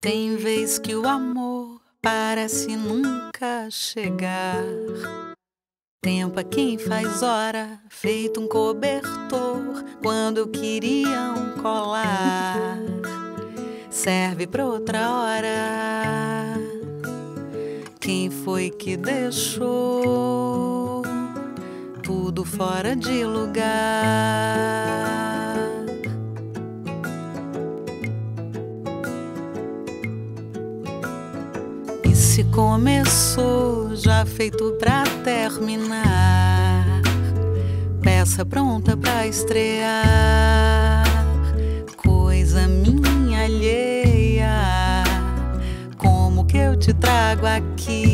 Tem vez que o amor parece nunca chegar. Tempo é quem faz hora, feito um cobertor, quando eu queria um colar. Serve pra outra hora. Quem foi que deixou tudo fora de lugar? Se começou, já feito pra terminar. Peça pronta pra estrear. Coisa minha alheia. Como que eu te trago aqui?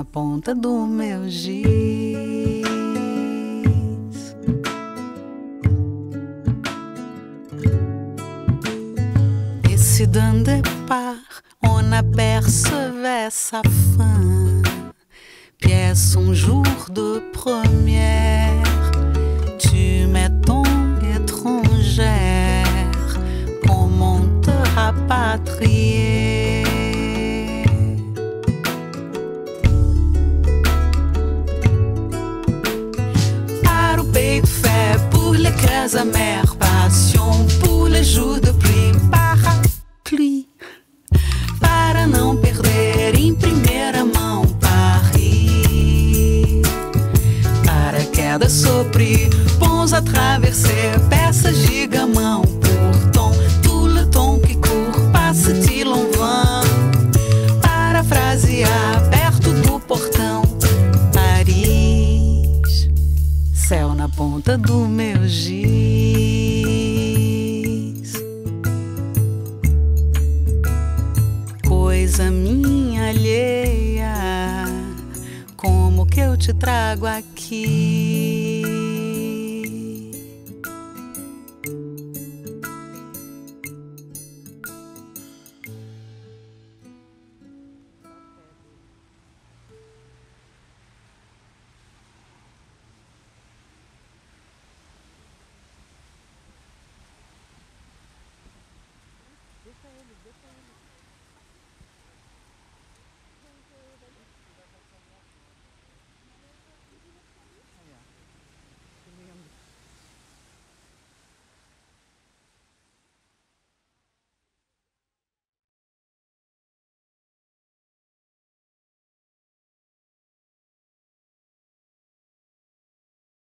Na ponta do meu giz. d'un départ, on apercevait sa fin. Pièce un jour de première, tu m'es ton étrangère, comment te rapatrier? Cœurs amers, passion pour les jours de pluie. Para não perder em primeira mão, Paris. Para queda, sopre, bons a traverser, peças de gamão, Céu na ponta do meu giz. coisa minha alheia. Como que eu te trago aqui?